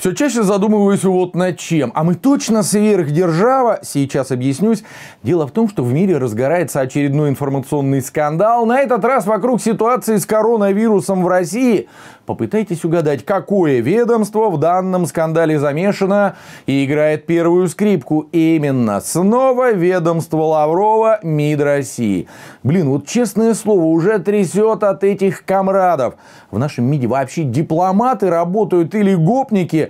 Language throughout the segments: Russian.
Все чаще задумываюсь вот над чем. А мы точно сверхдержава? Сейчас объяснюсь. Дело в том, что в мире разгорается очередной информационный скандал. На этот раз вокруг ситуации с коронавирусом в России. Попытайтесь угадать, какое ведомство в данном скандале замешано и играет первую скрипку. Именно снова ведомство Лаврова МИД России. Блин, вот честное слово, уже трясет от этих комрадов. В нашем МИДе вообще дипломаты работают или гопники,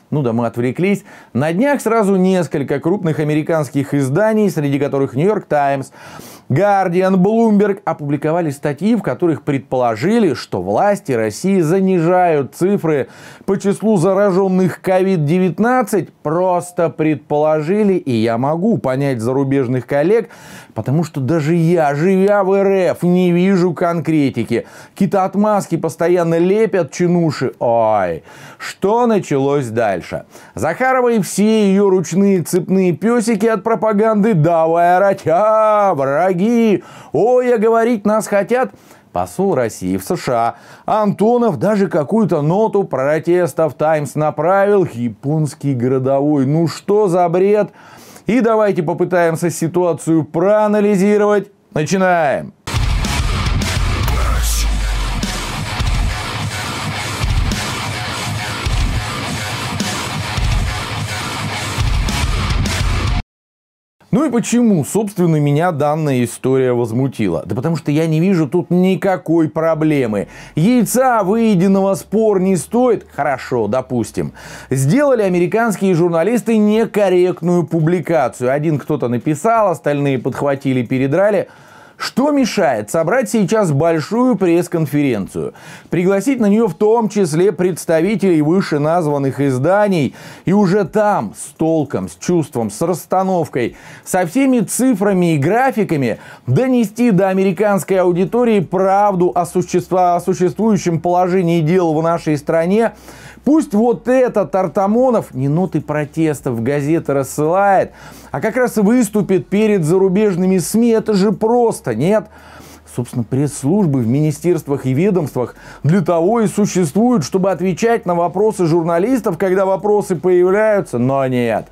ну да, мы отвлеклись. На днях сразу несколько крупных американских изданий, среди которых Нью-Йорк Таймс, Guardian, Bloomberg опубликовали статьи, в которых предположили, что власти России занижают цифры по числу зараженных COVID-19. Просто предположили, и я могу понять зарубежных коллег, потому что даже я, живя в РФ, не вижу конкретики. Какие-то отмазки постоянно лепят чинуши. Ой, что началось дальше? Захарова и все ее ручные цепные песики от пропаганды давай орать, а, враги. Ой, я говорить нас хотят. Посол России в США Антонов даже какую-то ноту протеста в Таймс направил. Японский городовой. Ну что за бред? И давайте попытаемся ситуацию проанализировать. Начинаем. Ну и почему, собственно, меня данная история возмутила? Да потому что я не вижу тут никакой проблемы. Яйца выеденного спор не стоит? Хорошо, допустим. Сделали американские журналисты некорректную публикацию. Один кто-то написал, остальные подхватили, передрали – что мешает собрать сейчас большую пресс-конференцию, пригласить на нее в том числе представителей вышеназванных изданий. И уже там с толком, с чувством, с расстановкой, со всеми цифрами и графиками донести до американской аудитории правду о, существа, о существующем положении дел в нашей стране, Пусть вот этот Артамонов не ноты протеста в газеты рассылает, а как раз выступит перед зарубежными СМИ. Это же просто, нет? Собственно, пресс-службы в министерствах и ведомствах для того и существуют, чтобы отвечать на вопросы журналистов, когда вопросы появляются, но нет.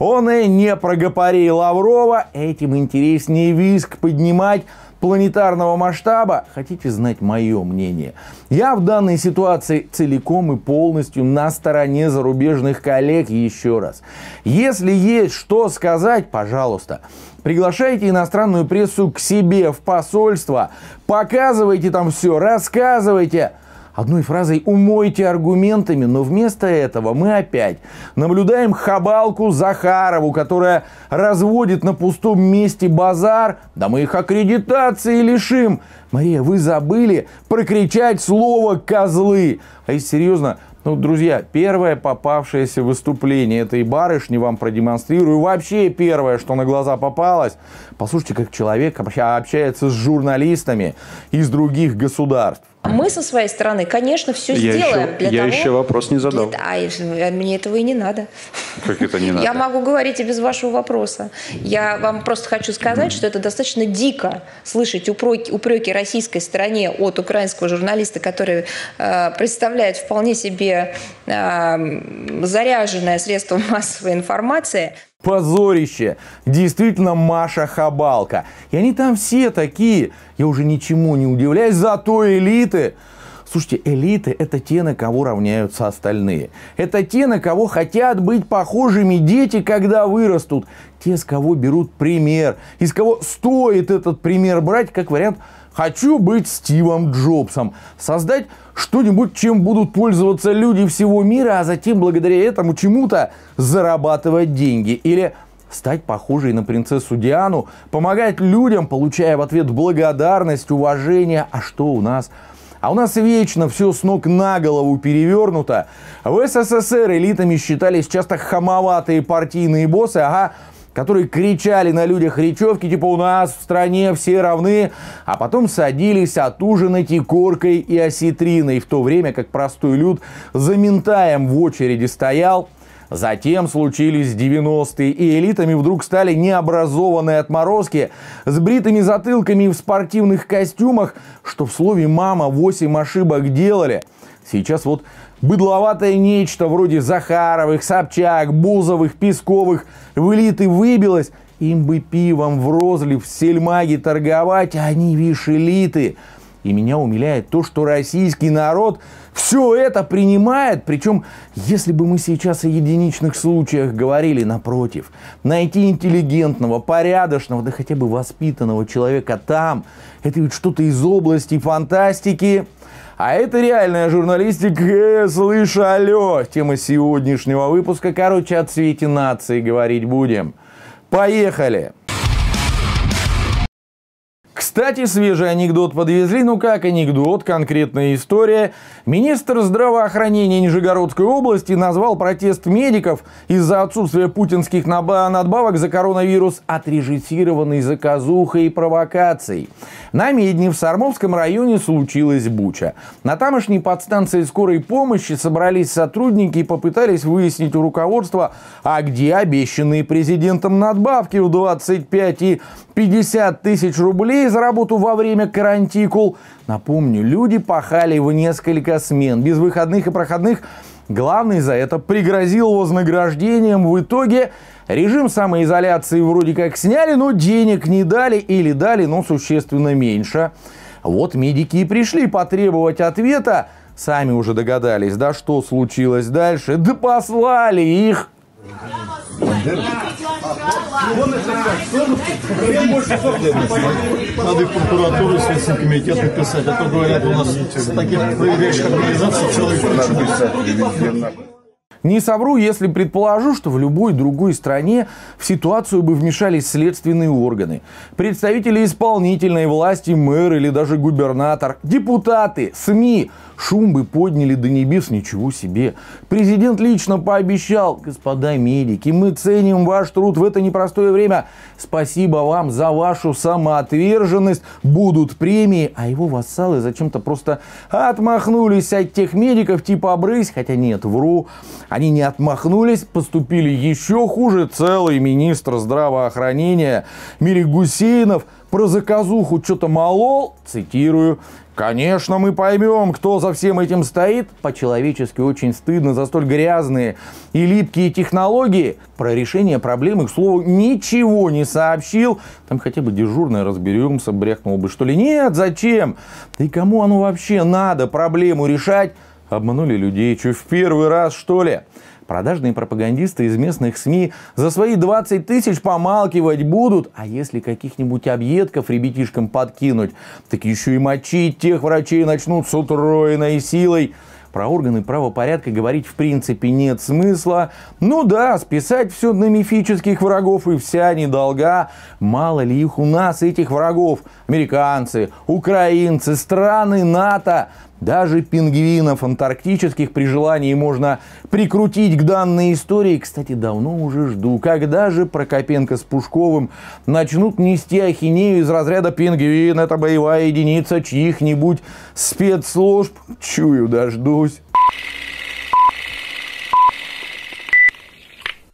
Он и не про Гапарей Лаврова, этим интереснее виск поднимать, планетарного масштаба, хотите знать мое мнение? Я в данной ситуации целиком и полностью на стороне зарубежных коллег еще раз. Если есть что сказать, пожалуйста, Приглашайте иностранную прессу к себе в посольство, показывайте там все, рассказывайте одной фразой умойте аргументами, но вместо этого мы опять наблюдаем хабалку Захарову, которая разводит на пустом месте базар, да мы их аккредитации лишим. Мария, вы забыли прокричать слово «козлы». А если серьезно, ну, друзья, первое попавшееся выступление этой барышни вам продемонстрирую. Вообще первое, что на глаза попалось. Послушайте, как человек общается с журналистами из других государств. Мы со своей стороны, конечно, все я сделаем. Еще, для я того, еще вопрос не задал. Для, а мне этого и не надо. Как это не надо? Я могу говорить и без вашего вопроса. Я вам просто хочу сказать, что это достаточно дико слышать упреки, упреки российской стороне от украинского журналиста, который э, представляет вполне себе э, заряженное средство массовой информации позорище. Действительно Маша Хабалка. И они там все такие. Я уже ничему не удивляюсь, зато элиты. Слушайте, элиты – это те, на кого равняются остальные. Это те, на кого хотят быть похожими дети, когда вырастут. Те, с кого берут пример. Из кого стоит этот пример брать, как вариант – Хочу быть Стивом Джобсом. Создать что-нибудь, чем будут пользоваться люди всего мира, а затем благодаря этому чему-то зарабатывать деньги. Или стать похожей на принцессу Диану, помогать людям, получая в ответ благодарность, уважение. А что у нас? А у нас вечно все с ног на голову перевернуто. В СССР элитами считались часто хамоватые партийные боссы, ага, которые кричали на людях речевки, типа «у нас в стране все равны», а потом садились отужинать и коркой, и осетриной, в то время как простой люд за ментаем в очереди стоял, Затем случились 90-е, и элитами вдруг стали необразованные отморозки с бритыми затылками в спортивных костюмах, что в слове «мама» 8 ошибок делали. Сейчас вот быдловатое нечто вроде Захаровых, Собчак, Бузовых, Песковых в элиты выбилось. Им бы пивом в розлив в сельмаге торговать, а они, вишь, элиты. И меня умиляет то, что российский народ все это принимает. Причем, если бы мы сейчас о единичных случаях говорили, напротив, найти интеллигентного, порядочного, да хотя бы воспитанного человека там, это ведь что-то из области фантастики. А это реальная журналистика. Э, слышь, алло. Тема сегодняшнего выпуска. Короче, о цвете нации говорить будем. Поехали. Кстати, свежий анекдот подвезли, ну как анекдот, конкретная история. Министр здравоохранения Нижегородской области назвал протест медиков из-за отсутствия путинских надбавок за коронавирус отрежиссированной заказухой и провокацией. На Медне в Сармовском районе случилась буча. На тамошней подстанции скорой помощи собрались сотрудники и попытались выяснить у руководства, а где обещанные президентом надбавки в 25 и 50 тысяч рублей за работу во время карантикул. Напомню, люди пахали в несколько смен, без выходных и проходных. Главный за это пригрозил вознаграждением. В итоге режим самоизоляции вроде как сняли, но денег не дали или дали, но существенно меньше. Вот медики и пришли потребовать ответа. Сами уже догадались, да что случилось дальше. Да послали их надо и в прокуратуру, и Следственный комитет написать, а то говорят, у нас таких проверяющих организаций целый куча. Не совру, если предположу, что в любой другой стране в ситуацию бы вмешались следственные органы, представители исполнительной власти, мэр или даже губернатор, депутаты, СМИ. Шум бы подняли до небес, ничего себе. Президент лично пообещал, господа медики, мы ценим ваш труд в это непростое время. Спасибо вам за вашу самоотверженность. Будут премии, а его вассалы зачем-то просто отмахнулись от тех медиков типа обрысь, хотя нет, вру. Они не отмахнулись, поступили еще хуже. Целый министр здравоохранения Мирик Гусейнов про заказуху что-то молол, цитирую, Конечно, мы поймем, кто за всем этим стоит. По-человечески очень стыдно за столь грязные и липкие технологии. Про решение проблемы, к слову, ничего не сообщил. Там хотя бы дежурно разберемся, брехнул бы, что ли. Нет, зачем? Да и кому оно вообще надо проблему решать? Обманули людей, что в первый раз, что ли? Продажные пропагандисты из местных СМИ за свои 20 тысяч помалкивать будут, а если каких-нибудь объедков ребятишкам подкинуть, так еще и мочить тех врачей начнут с утроенной силой. Про органы правопорядка говорить в принципе нет смысла. Ну да, списать все на мифических врагов и вся недолга. Мало ли их у нас, этих врагов. Американцы, украинцы, страны НАТО. Даже пингвинов антарктических при желании можно прикрутить к данной истории. Кстати, давно уже жду, когда же Прокопенко с Пушковым начнут нести ахинею из разряда пингвин. Это боевая единица чьих-нибудь спецслужб. Чую, дождусь.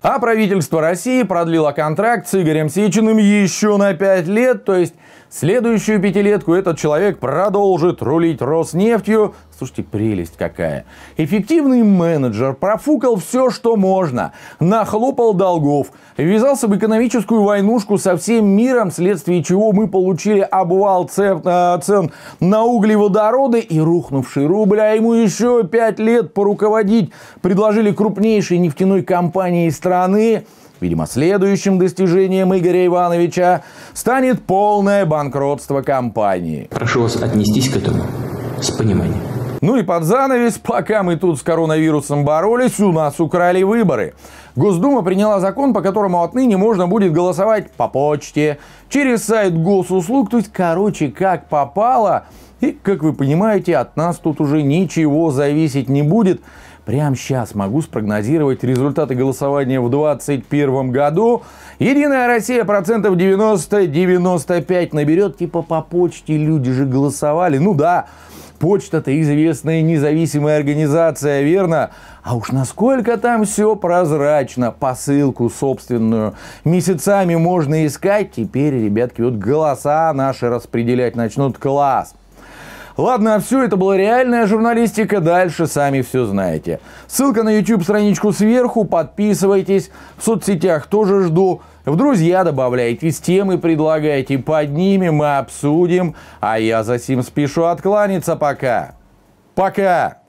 А правительство России продлило контракт с Игорем Сечиным еще на 5 лет, то есть Следующую пятилетку этот человек продолжит рулить Роснефтью. Слушайте, прелесть какая. Эффективный менеджер профукал все, что можно. Нахлопал долгов. Ввязался в экономическую войнушку со всем миром, вследствие чего мы получили обвал цен, э, цен на углеводороды и рухнувший рубль. А ему еще пять лет поруководить предложили крупнейшей нефтяной компании страны. Видимо, следующим достижением Игоря Ивановича станет полное банкротство компании. Прошу вас отнестись к этому с пониманием. Ну и под занавес, пока мы тут с коронавирусом боролись, у нас украли выборы. Госдума приняла закон, по которому отныне можно будет голосовать по почте, через сайт госуслуг, то есть, короче, как попало. И, как вы понимаете, от нас тут уже ничего зависеть не будет. Прямо сейчас могу спрогнозировать результаты голосования в 2021 году. Единая Россия процентов 90-95 наберет, типа по почте люди же голосовали. Ну да, Почта-то известная независимая организация, верно? А уж насколько там все прозрачно, посылку собственную месяцами можно искать. Теперь, ребятки, вот голоса наши распределять начнут класс. Ладно, а все это была реальная журналистика, дальше сами все знаете. Ссылка на YouTube страничку сверху, подписывайтесь, в соцсетях тоже жду. В друзья добавляйтесь, темы предлагайте, поднимем и обсудим. А я за сим спешу откланяться пока. Пока!